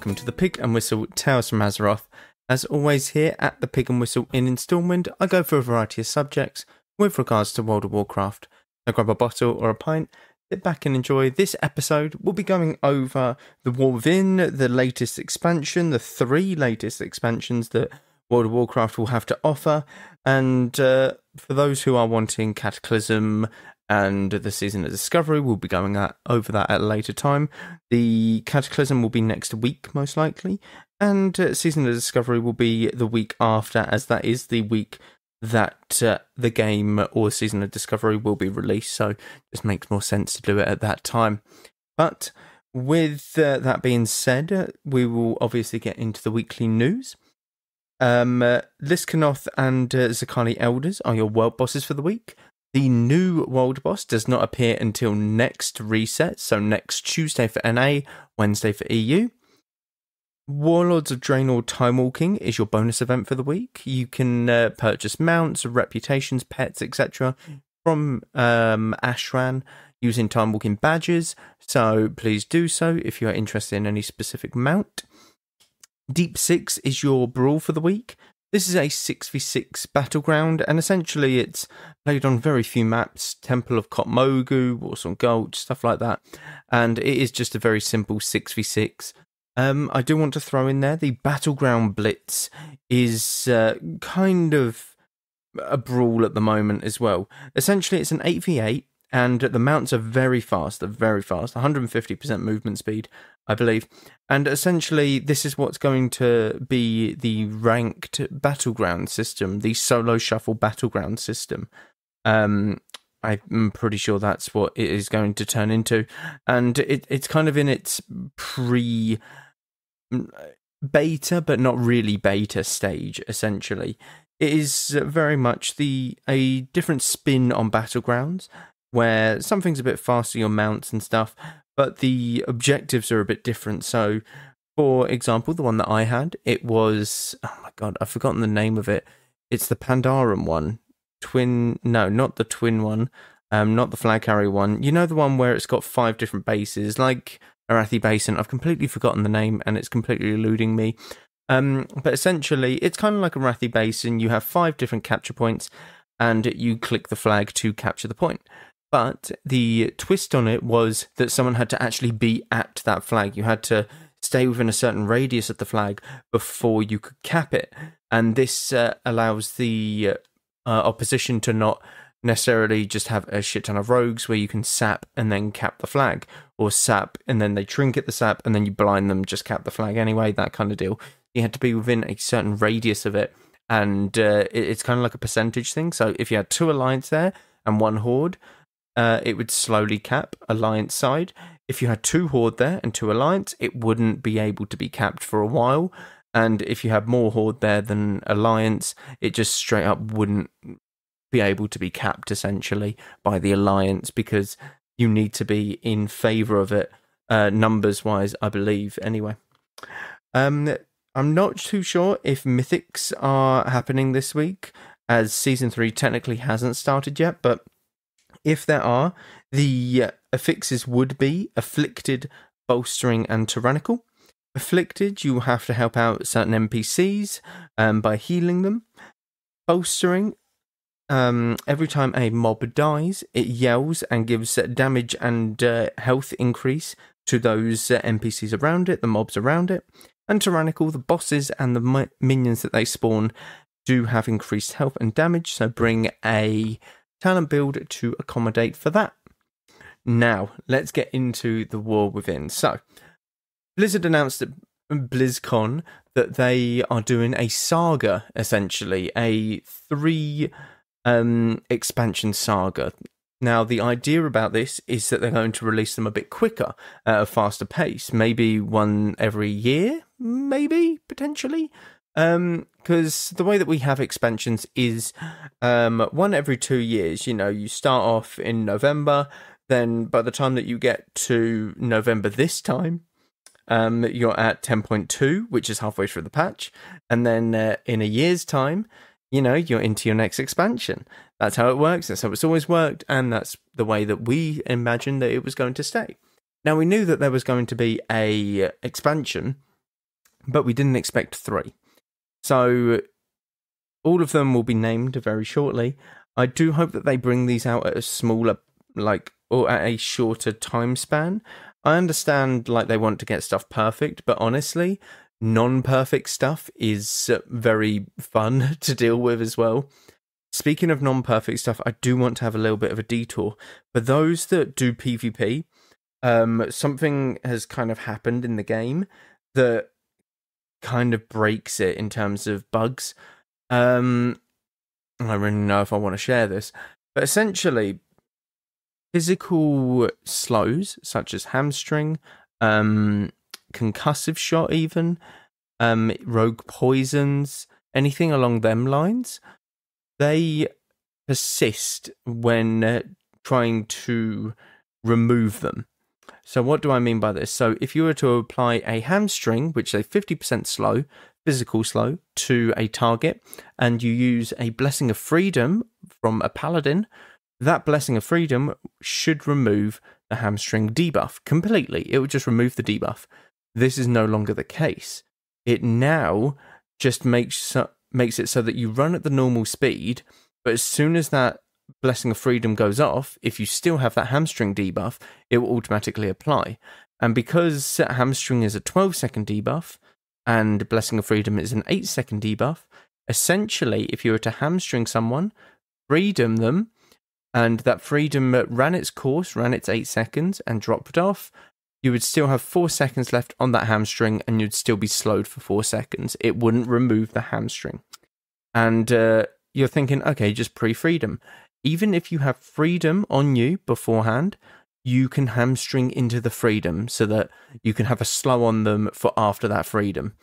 welcome to the Pig and Whistle Tales from Azeroth. As always, here at the Pig and Whistle in Installment, I go for a variety of subjects with regards to World of Warcraft. I grab a bottle or a pint, sit back and enjoy. This episode, we'll be going over the War Within, the latest expansion, the three latest expansions that World of Warcraft will have to offer, and uh, for those who are wanting Cataclysm and the season of Discovery, we'll be going at, over that at a later time. The Cataclysm will be next week, most likely, and uh, season of Discovery will be the week after, as that is the week that uh, the game or season of Discovery will be released. So, it just makes more sense to do it at that time. But with uh, that being said, uh, we will obviously get into the weekly news. Um, uh, Liskanoth and uh, Zaqali Elders are your world bosses for the week. The new world boss does not appear until next reset, so next Tuesday for NA, Wednesday for EU. Warlords of Draenor Time Walking is your bonus event for the week. You can uh, purchase mounts, reputations, pets, etc. from um, Ashran using Time Walking badges, so please do so if you are interested in any specific mount. Deep Six is your brawl for the week. This is a 6v6 battleground, and essentially it's played on very few maps Temple of Kotmogu, Warsong Gulch, stuff like that. And it is just a very simple 6v6. Um, I do want to throw in there the Battleground Blitz is uh, kind of a brawl at the moment as well. Essentially, it's an 8v8 and the mounts are very fast. They're very fast, 150% movement speed, I believe. And essentially, this is what's going to be the ranked battleground system, the solo shuffle battleground system. Um, I'm pretty sure that's what it is going to turn into, and it, it's kind of in its pre beta, but not really beta stage. Essentially, it is very much the a different spin on battlegrounds where something's a bit faster, your mounts and stuff, but the objectives are a bit different. So, for example, the one that I had, it was oh my god, I've forgotten the name of it. It's the Pandaren one, twin. No, not the twin one. Um, not the flag carrier one. You know the one where it's got five different bases, like Arathi Basin. I've completely forgotten the name, and it's completely eluding me. Um, but essentially, it's kind of like a Arathi Basin. You have five different capture points, and you click the flag to capture the point. But the twist on it was that someone had to actually be at that flag. You had to stay within a certain radius of the flag before you could cap it. And this uh, allows the uh, opposition to not necessarily just have a shit ton of rogues where you can sap and then cap the flag, or sap and then they trinket the sap and then you blind them, just cap the flag anyway, that kind of deal. You had to be within a certain radius of it. And uh, it's kind of like a percentage thing. So if you had two alliance there and one horde, uh, it would slowly cap alliance side. If you had two horde there and two alliance, it wouldn't be able to be capped for a while. And if you had more horde there than alliance, it just straight up wouldn't be able to be capped essentially by the alliance because you need to be in favor of it uh, numbers wise, I believe. Anyway, um, I'm not too sure if mythics are happening this week, as season three technically hasn't started yet, but if there are, the uh, affixes would be afflicted, bolstering, and tyrannical. Afflicted, you have to help out certain NPCs um, by healing them. Bolstering, um, every time a mob dies, it yells and gives damage and uh, health increase to those uh, NPCs around it, the mobs around it. And tyrannical, the bosses and the minions that they spawn do have increased health and damage, so bring a talent build to accommodate for that. Now, let's get into the war within. So, Blizzard announced at BlizzCon that they are doing a saga, essentially, a three um, expansion saga. Now, the idea about this is that they're going to release them a bit quicker, at a faster pace, maybe one every year, maybe, potentially. Um, because the way that we have expansions is um one every two years. You know, you start off in November, then by the time that you get to November this time, um, you're at 10.2, which is halfway through the patch, and then uh, in a year's time, you know, you're into your next expansion. That's how it works. That's how it's always worked, and that's the way that we imagined that it was going to stay. Now we knew that there was going to be a expansion but we didn't expect three. So all of them will be named very shortly. I do hope that they bring these out at a smaller, like, or at a shorter time span. I understand, like, they want to get stuff perfect, but honestly, non perfect stuff is very fun to deal with as well. Speaking of non perfect stuff, I do want to have a little bit of a detour. For those that do PvP, um, something has kind of happened in the game that kind of breaks it in terms of bugs. Um, I don't really know if I want to share this, but essentially, physical slows such as hamstring, um, concussive shot, even um, rogue poisons, anything along them lines, they persist when uh, trying to remove them. So, what do I mean by this? So, if you were to apply a hamstring, which is a 50% slow, physical slow, to a target, and you use a blessing of freedom from a paladin, that blessing of freedom should remove the hamstring debuff completely. It would just remove the debuff. This is no longer the case. It now just makes so, makes it so that you run at the normal speed, but as soon as that blessing of freedom goes off, if you still have that hamstring debuff, it will automatically apply. And because hamstring is a 12 second debuff and blessing of freedom is an 8 second debuff, essentially, if you were to hamstring someone, freedom them, and that freedom ran its course, ran its 8 seconds, and dropped off, you would still have four seconds left on that hamstring and you'd still be slowed for four seconds. It wouldn't remove the hamstring. And uh, you're thinking, okay, just pre freedom. Even if you have freedom on you beforehand, you can hamstring into the freedom so that you can have a slow on them for after that freedom,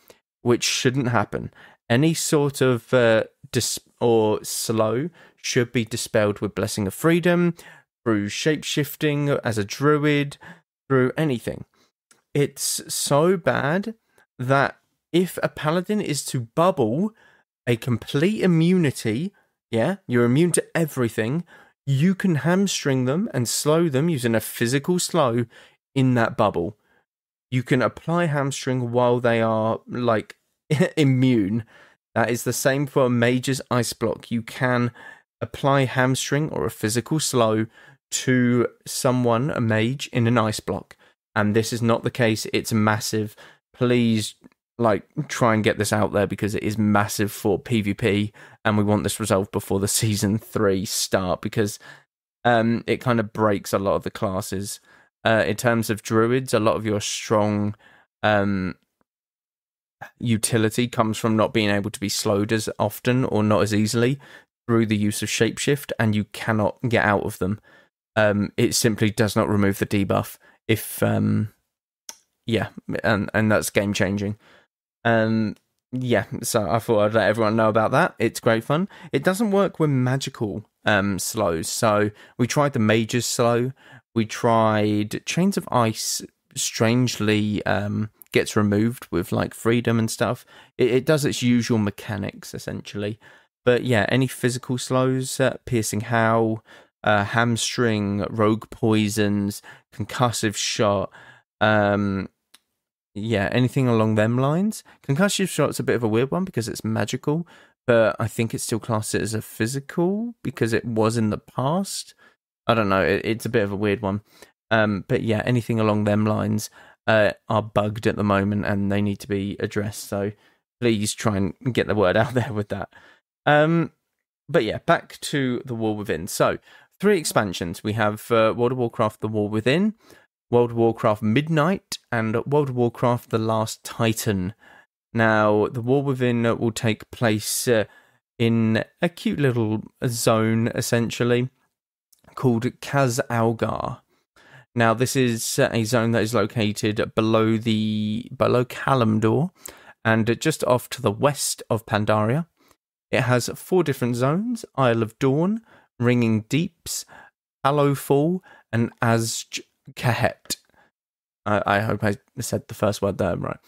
which shouldn't happen. Any sort of uh, dis- or slow should be dispelled with Blessing of Freedom, through shapeshifting as a druid, through anything. It's so bad that if a paladin is to bubble a complete immunity, yeah, you're immune to everything, you can hamstring them and slow them using a physical slow in that bubble. You can apply hamstring while they are like immune. That is the same for a mage's ice block. You can apply hamstring or a physical slow to someone, a mage, in an ice block. And this is not the case. It's massive. Please, like, try and get this out there because it is massive for PvP. And we want this resolved before the season three start because um, it kind of breaks a lot of the classes. Uh, in terms of druids, a lot of your strong um, utility comes from not being able to be slowed as often or not as easily through the use of shapeshift, and you cannot get out of them um, it simply does not remove the debuff. If um, yeah, and and that's game changing. Um, yeah, so I thought I'd let everyone know about that. It's great fun. It doesn't work with magical um slows. So we tried the mages slow. We tried chains of ice. Strangely, um, gets removed with like freedom and stuff. It, it does its usual mechanics essentially. But yeah, any physical slows, uh, piercing howl, uh, hamstring, rogue poisons, concussive shot, um, yeah, anything along them lines. Concussive shot's a bit of a weird one because it's magical, but I think it's still classed as a physical because it was in the past. I don't know. It, it's a bit of a weird one. Um, but yeah, anything along them lines uh, are bugged at the moment and they need to be addressed. So please try and get the word out there with that. Um, but yeah, back to the War Within. So three expansions. We have uh, World of Warcraft: The War Within, World Warcraft Midnight, and World of Warcraft: The Last Titan. Now, the War Within will take place uh, in a cute little zone, essentially called Khaz Algar. Now, this is a zone that is located below the below Kalimdor and just off to the west of Pandaria. It has four different zones: Isle of Dawn, Ringing Deeps, Hallowfall, and Azj Kahet. I, I hope I said the first word there right.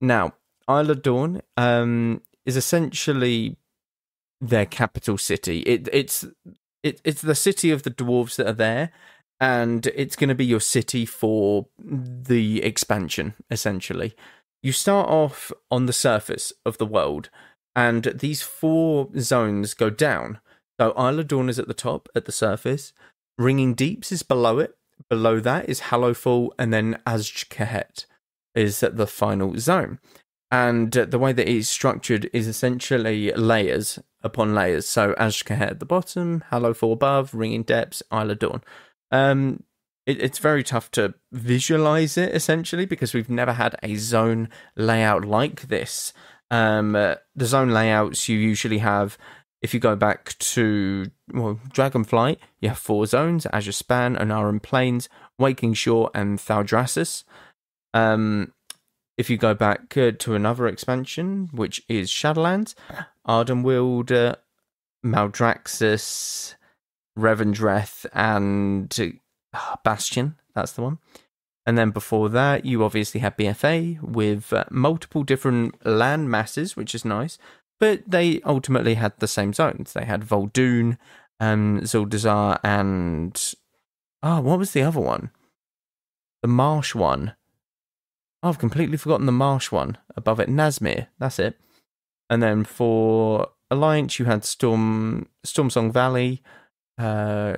Now, Isle of Dawn um, is essentially their capital city. It, it's it, it's the city of the dwarves that are there, and it's going to be your city for the expansion, essentially. you start off on the surface of the world, and these four zones go down. So Isle of Dawn is at the top, at the surface. Ringing Deeps is below it. Below that is Hallowfall, and then Azj-Kahet is the final zone. And uh, the way that it's structured is essentially layers upon layers. So Azj-Kahet at the bottom, Hallowfall above, Ringing Depths, Isle of Dawn. Um, it, it's very tough to visualize it essentially because we've never had a zone layout like this. Um, uh, the zone layouts you usually have, if you go back to well, Dragonflight, you have four zones: Azure Span, Ohn'ahran Plains, Waking Shore, and Thaldraszus. Um, if you go back uh, to another expansion, which is Shadowlands, Ardenweald, uh, Maldraxxus, Revendreth, and uh, Bastion. That's the one. And then before that, you obviously had BFA with uh, multiple different land masses, which is nice. But they ultimately had the same zones. They had Vol'dun, um, Zuldazar, and oh, what was the other one? The Marsh one. Oh, I've completely forgotten the Marsh one above it. Nazmir, that's it. And then for Alliance, you had Storm Stormsong Valley, uh.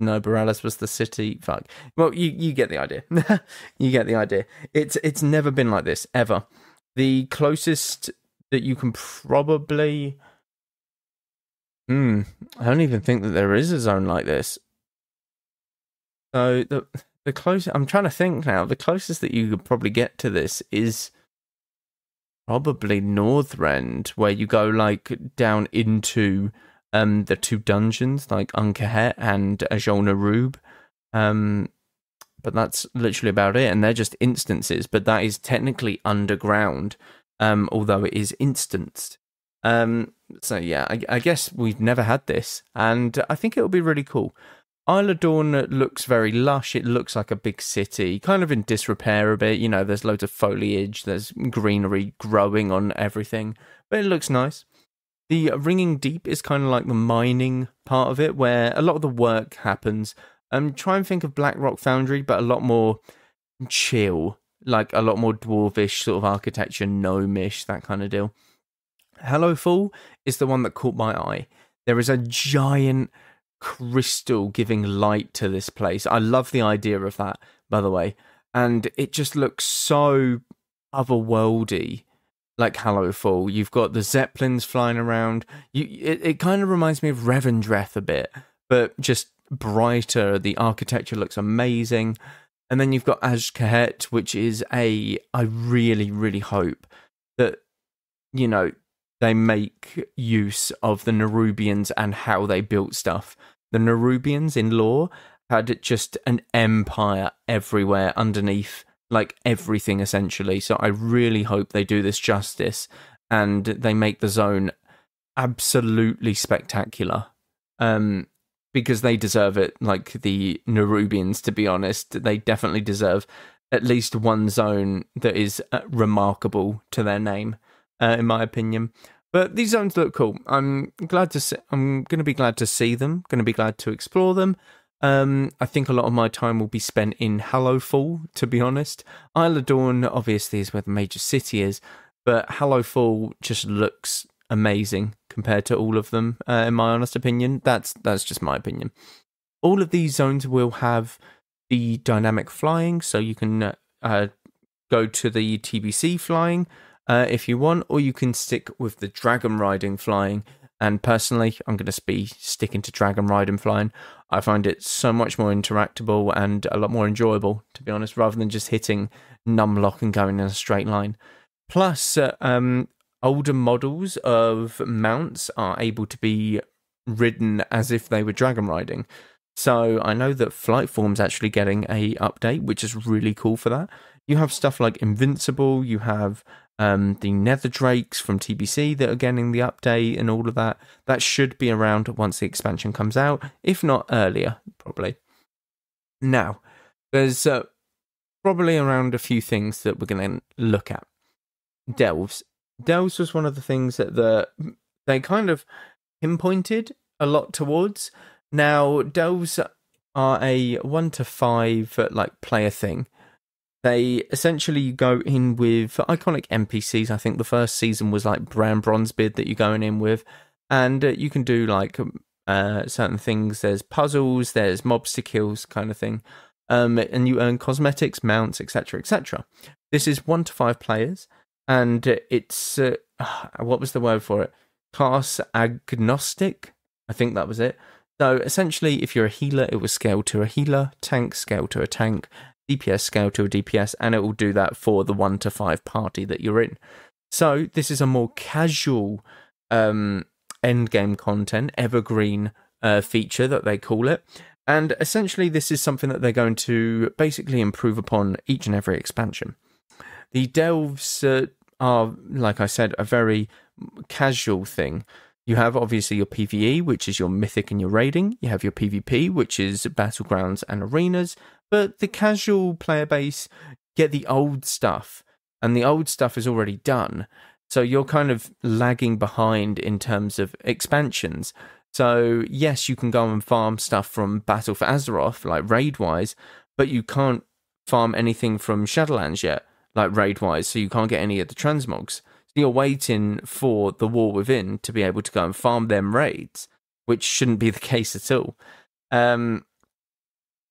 No, Boralus was the city. Fuck. Well, you you get the idea. you get the idea. It's it's never been like this ever. The closest that you can probably. Hmm. I don't even think that there is a zone like this. So the the closest I'm trying to think now. The closest that you could probably get to this is probably Northrend, where you go like down into um the two dungeons, like Ahn'kahet and Azjol Nerub. Um, but that's literally about it, and they're just instances. But that is technically underground, um, although it is instanced. Um, so yeah, I, I guess we've never had this, and I think it will be really cool. Isle of Dawn looks very lush. It looks like a big city, kind of in disrepair a bit. You know, there's loads of foliage, there's greenery growing on everything, but it looks nice. The Ringing Deep is kind of like the mining part of it, where a lot of the work happens. Um, try and think of Black Rock Foundry, but a lot more chill, like a lot more dwarvish sort of architecture, gnomish, that kind of deal. Hallowfall is the one that caught my eye. There is a giant crystal giving light to this place. I love the idea of that, by the way. And it just looks so otherworldy, like Hello Hallowfall. You've got the zeppelins flying around. You, it, it kind of reminds me of Revendreth a bit, but just brighter. The architecture looks amazing. And then you've got Azj-Kahet, which is a. I really, really hope that, you know, they make use of the Nerubians and how they built stuff. The Nerubians in lore had just an empire everywhere underneath, like everything essentially. So I really hope they do this justice and they make the zone absolutely spectacular. Um, because they deserve it, like the Nerubians, to be honest. They definitely deserve at least one zone that is uh, remarkable to their name uh, in my opinion. But these zones look cool. I'm glad to see, I'm going to be glad to see them. Going to be glad to explore them. Um, I think a lot of my time will be spent in Hallowfall, to be honest. Isle of Dawn, obviously, is where the major city is, but Hallowfall just looks amazing compared to all of them, uh, in my honest opinion. That's that's just my opinion. All of these zones will have the dynamic flying, so you can uh, go to the TBC flying, uh, if you want, or you can stick with the dragon riding flying. And personally, I'm going to be sticking to dragon riding flying. I find it so much more interactable and a lot more enjoyable, to be honest, rather than just hitting numlock and going in a straight line. Plus, uh, um, older models of mounts are able to be ridden as if they were dragon riding. So I know that Flightform's actually getting a update, which is really cool for that. You have stuff like Invincible, you have um, the Nether Drakes from TBC that are getting the update and all of that. That should be around once the expansion comes out, if not earlier, probably. Now, there's uh, probably around a few things that we're going to look at. Delves. Delves was one of the things that the they kind of pinpointed a lot towards. Now, delves are a one to five like player thing They essentially go in with iconic NPCs. I think the first season was like Brann Bronzebeard that you're going in with, and uh, you can do like um, uh, certain things. There's puzzles, there's mobs to kills, kind of thing, um, and you earn cosmetics, mounts, etc., etc. This is one to five players, and it's uh, what was the word for it? Class agnostic. I think that was it. So essentially, if you're a healer, it will scale to a healer, tank scale to a tank, DPS scale to a DPS, and it will do that for the one to five party that you're in. So this is a more casual um, end game content, evergreen uh, feature that they call it. And essentially, this is something that they're going to basically improve upon each and every expansion. The delves uh, are, like I said, a very casual thing. You have obviously your PvE, which is your mythic and your raiding. You have your PvP, which is battlegrounds and arenas. But the casual player base get the old stuff, and the old stuff is already done. So you're kind of lagging behind in terms of expansions. So yes, you can go and farm stuff from Battle for Azeroth, like raid wise, but you can't farm anything from Shadowlands yet, like raid wise. So you can't get any of the transmogs you're waiting for the war within to be able to go and farm them raids, which shouldn't be the case at all. Um,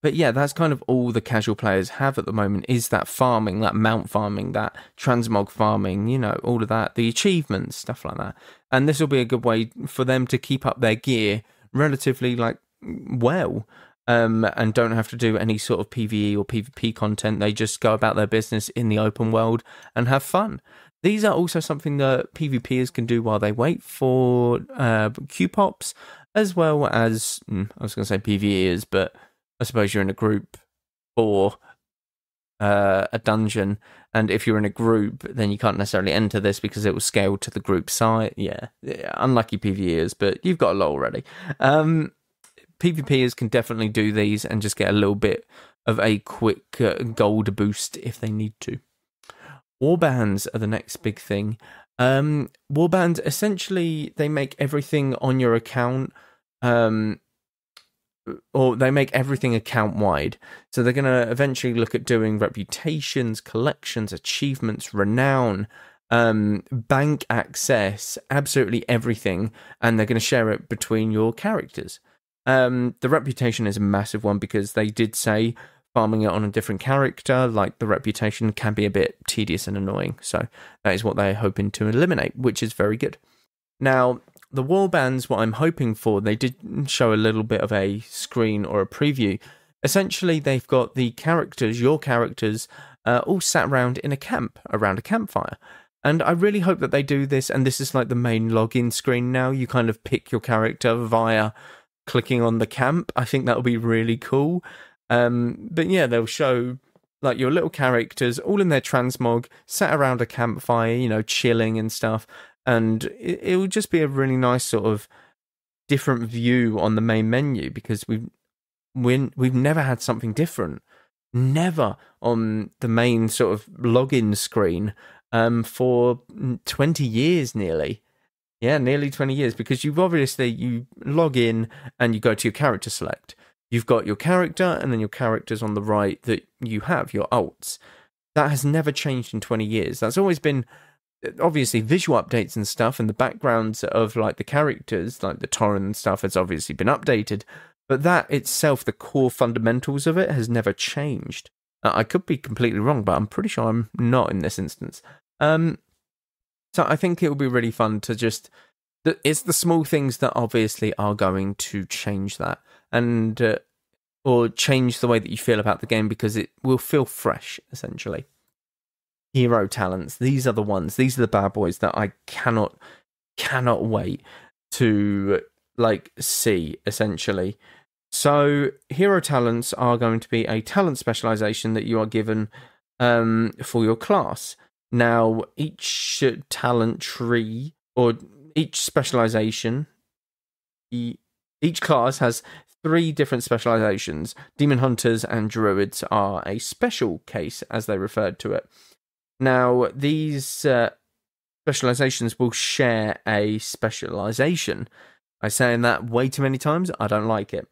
but yeah, that's kind of all the casual players have at the moment is that farming, that mount farming, that transmog farming, you know, all of that, the achievements, stuff like that. And this will be a good way for them to keep up their gear relatively like well. Um, and don't have to do any sort of PVE or PvP content. They just go about their business in the open world and have fun. These are also something that PvPers can do while they wait for uh, Q pops, as well as hmm, I was going to say PVEers, but I suppose you're in a group for uh, a dungeon, and if you're in a group, then you can't necessarily enter this because it will scale to the group site. Yeah, yeah unlucky PVEers, but you've got a lot already. Um, PvPers can definitely do these and just get a little bit of a quick uh, gold boost if they need to. Warbands are the next big thing. Um, warbands essentially they make everything on your account, um, or they make everything account wide. So they're going to eventually look at doing reputations, collections, achievements, renown, um, bank access, absolutely everything, and they're going to share it between your characters. Um, the reputation is a massive one because they did say farming it on a different character, like the reputation, can be a bit tedious and annoying. So that is what they're hoping to eliminate, which is very good. Now, the warbands, what I'm hoping for, they did show a little bit of a screen or a preview. Essentially, they've got the characters, your characters, uh, all sat around in a camp, around a campfire. And I really hope that they do this. And this is like the main login screen now. You kind of pick your character via clicking on the camp. I think that will be really cool. Um, but yeah, they'll show like your little characters all in their transmog, sat around a campfire, you know, chilling and stuff. And it, it will just be a really nice sort of different view on the main menu because we've we we've never had something different, never on the main sort of login screen um, for twenty years nearly. Yeah, nearly 20 years because you've obviously you log in and you go to your character select You've got your character and then your characters on the right that you have, your alts. That has never changed in 20 years. That's always been obviously visual updates and stuff and the backgrounds of like the characters, like the Tauren and stuff has obviously been updated, but that itself, the core fundamentals of it has never changed. I could be completely wrong, but I'm pretty sure I'm not in this instance. Um, so I think it will be really fun to just. It's the small things that obviously are going to change that and uh, or change the way that you feel about the game because it will feel fresh essentially hero talents these are the ones these are the bad boys that i cannot cannot wait to like see essentially so hero talents are going to be a talent specialization that you are given um, for your class now each talent tree or each specialization each class has three different specializations. Demon Hunters and Druids are a special case, as they referred to it. Now, these uh, specializations will share a specialization. I say that way too many times. I don't like it.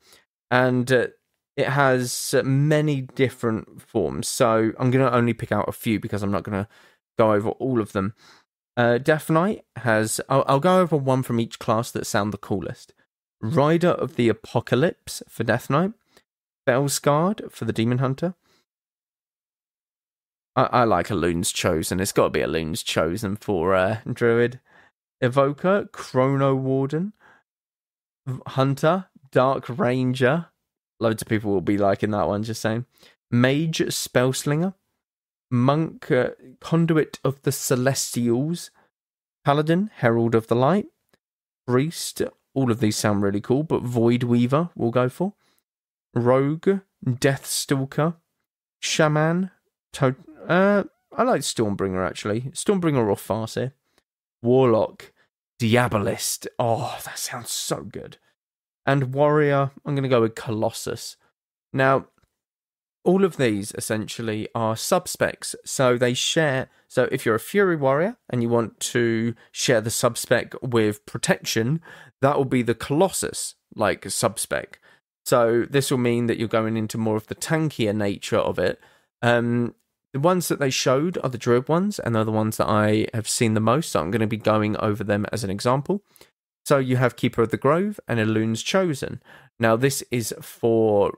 And uh, it has many different forms. So I'm going to only pick out a few because I'm not going to go over all of them. Uh, Death Knight has, I'll, I'll go over one from each class that sound the coolest. Rider of the Apocalypse for Death Knight, Fel-Scarred for the Demon Hunter. I, I like Elune's Chosen. It's got to be Elune's Chosen for uh, Druid. Evoker, Chrono Warden, Hunter, Dark Ranger. Loads of people will be liking that one, just saying. Mage, Spellslinger, Monk, uh, Conduit of the Celestials, Paladin, Herald of the Light, Priest. All of these sound really cool, but Void Weaver we'll go for. Rogue, death stalker, Shaman, to- uh, I like Stormbringer actually. Stormbringer or Farseer. Warlock, Diabolist. Oh, that sounds so good. And Warrior, I'm going to go with Colossus. Now, all of these essentially are subspecs. So they share. So if you're a Fury Warrior and you want to share the subspec with Protection, that will be the Colossus like a subspec. So this will mean that you're going into more of the tankier nature of it. Um, the ones that they showed are the Druid ones, and they're the ones that I have seen the most. So I'm going to be going over them as an example. So you have Keeper of the Grove and Elune's Chosen. Now this is for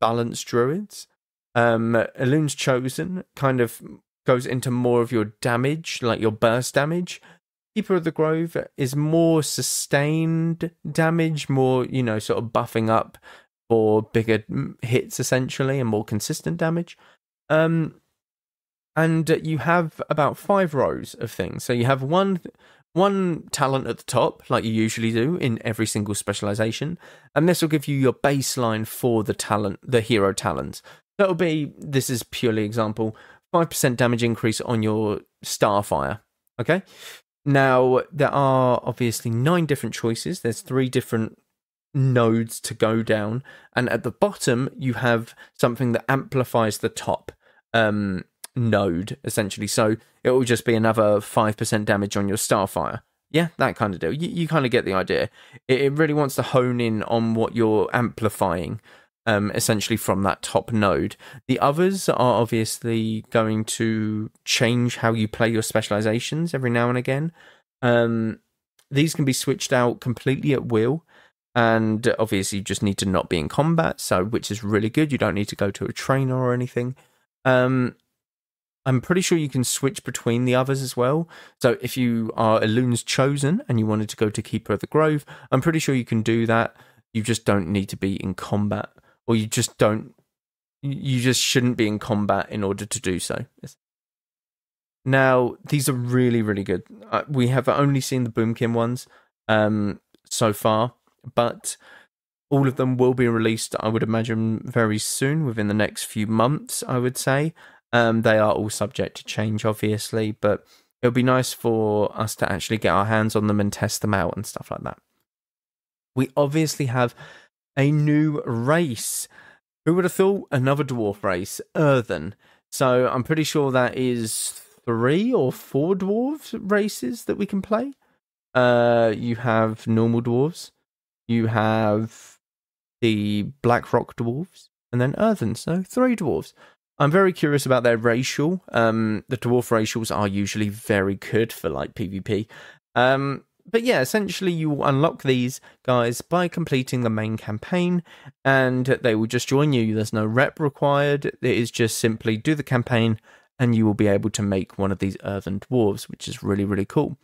balanced druids. Um, Chosen kind of goes into more of your damage, like your burst damage. Keeper of the Grove is more sustained damage, more, you know, sort of buffing up for bigger hits essentially and more consistent damage. Um, and you have about five rows of things. So you have one one talent at the top, like you usually do in every single specialization, and this will give you your baseline for the talent, the hero talent. That'll be this is purely example, five percent damage increase on your Starfire. Okay. Now there are obviously nine different choices. There's three different nodes to go down, and at the bottom you have something that amplifies the top. Um, node essentially. So it will just be another five percent damage on your Starfire. Yeah, that kind of deal. You, you kind of get the idea. It, it, really wants to hone in on what you're amplifying, um, essentially from that top node. The others are obviously going to change how you play your specializations every now and again. Um, these can be switched out completely at will and obviously you just need to not be in combat so which is really good you don't need to go to a trainer or anything um, I'm pretty sure you can switch between the others as well. So if you are Elune's chosen and you wanted to go to Keeper of the Grove, I'm pretty sure you can do that. You just don't need to be in combat, or you just don't. You just shouldn't be in combat in order to do so. Now these are really really good. Uh, we have only seen the Boomkin ones um, so far, but all of them will be released. I would imagine very soon, within the next few months. I would say. Um, they are all subject to change, obviously, but it would be nice for us to actually get our hands on them and test them out and stuff like that. We obviously have a new race. Who would have thought another dwarf race? Earthen. So I'm pretty sure that is three or four dwarves races that we can play. Uh, you have normal dwarves, you have the Black Rock dwarves, and then Earthen. So three dwarves. I'm very curious about their racial. Um, the dwarf racials are usually very good for like PvP. Um, but yeah, essentially you unlock these guys by completing the main campaign, and they will just join you. There's no rep required. It is just simply do the campaign, and you will be able to make one of these earthen dwarves, which is really really cool.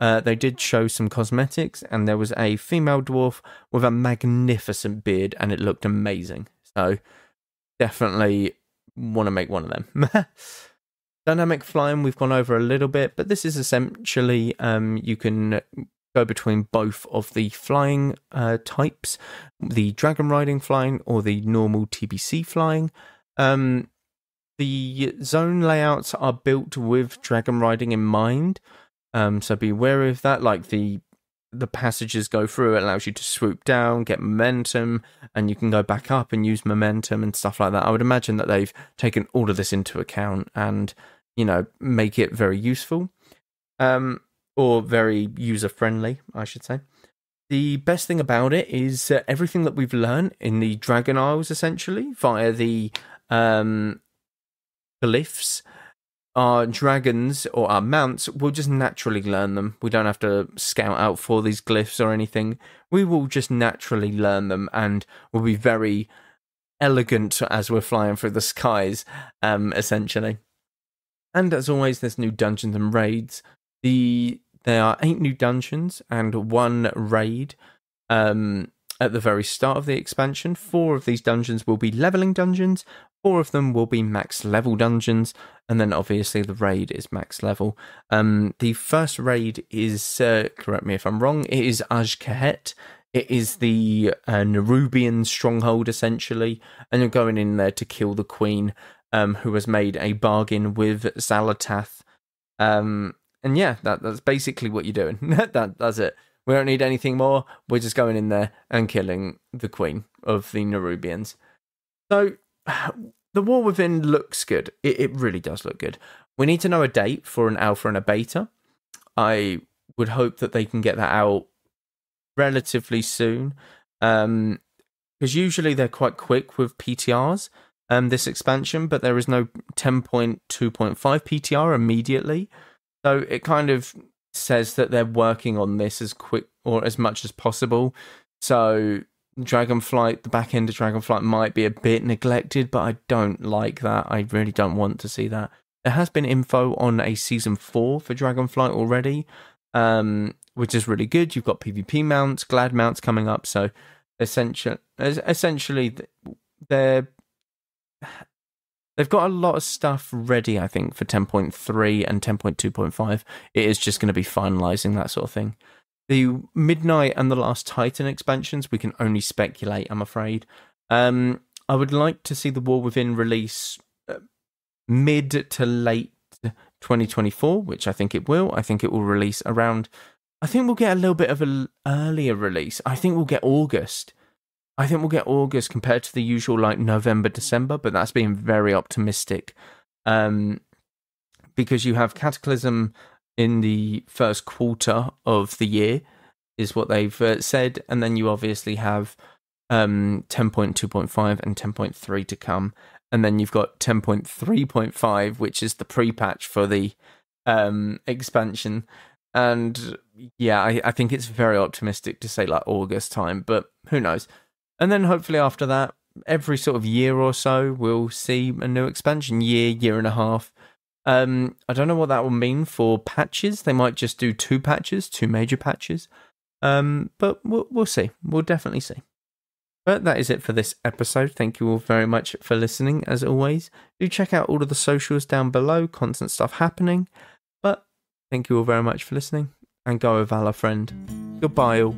Uh, they did show some cosmetics, and there was a female dwarf with a magnificent beard, and it looked amazing. So definitely want to make one of them. Dynamic flying, we've gone over a little bit, but this is essentially um, you can go between both of the flying uh, types the dragon riding flying or the normal TBC flying. Um, the zone layouts are built with dragon riding in mind, um, so be wary of that. Like the the passages go through, it allows you to swoop down, get momentum, and you can go back up and use momentum and stuff like that. I would imagine that they've taken all of this into account and, you know, make it very useful. Um, or very user friendly, I should say. the best thing about it is uh, everything that we've learned in the Dragon Isles, essentially, via the um, glyphs, our dragons or our mounts will just naturally learn them. We don't have to scout out for these glyphs or anything. We will just naturally learn them and will be very elegant as we're flying through the skies, um, essentially. And as always, there's new dungeons and raids. The there are eight new dungeons and one raid. Um, at the very start of the expansion. Four of these dungeons will be leveling dungeons, four of them will be max level dungeons, and then obviously the raid is max level. Um, the first raid is, uh, correct me if I'm wrong, it is Azj-Kahet. It is the uh, Nerubian stronghold essentially, and you're going in there to kill the queen, um, who has made a bargain with Xal'atath. Um, and yeah, that, that's basically what you're doing. that that's it. We don't need anything more. We're just going in there and killing the queen of the Nerubians. So the war within looks good. It, it really does look good. We need to know a date for an alpha and a beta. I would hope that they can get that out relatively soon. Um, because usually they're quite quick with PTRs. Um, this expansion, but there is no 10.2.5 PTR immediately. So it kind of says that they're working on this as quick or as much as possible. So Dragonflight, the back end of Dragonflight might be a bit neglected, but I don't like that. I really don't want to see that. There has been info on a season four for Dragonflight already, um, which is really good. You've got PvP mounts, Glad mounts coming up, so essentially, essentially, they're They've got a lot of stuff ready, I think, for 10.3 and 10.2.5. It is just going to be finalizing that sort of thing. The Midnight and the Last Titan expansions, we can only speculate, I'm afraid. Um, I would like to see the War Within release uh, mid to late 2024, which I think it will. I think it will release around. I think we'll get a little bit of an earlier release. I think we'll get August I think we'll get August compared to the usual like November, December, but that's being very optimistic. Um, because you have Cataclysm in the first quarter of the year, is what they've uh, said, and then you obviously have um, 10.2.5 and 10.3 to come, and then you've got 10.3.5, which is the pre patch for the um, expansion. And yeah, I, I think it's very optimistic to say like August time, but who knows? And then hopefully after that, every sort of year or so, we'll see a new expansion year, year and a half. Um, I don't know what that will mean for patches. They might just do two patches, two major patches. Um, but we'll, we'll see. We'll definitely see. But that is it for this episode. Thank you all very much for listening, as always. Do check out all of the socials down below, constant stuff happening. But thank you all very much for listening, and go with Valor, friend. Goodbye, all.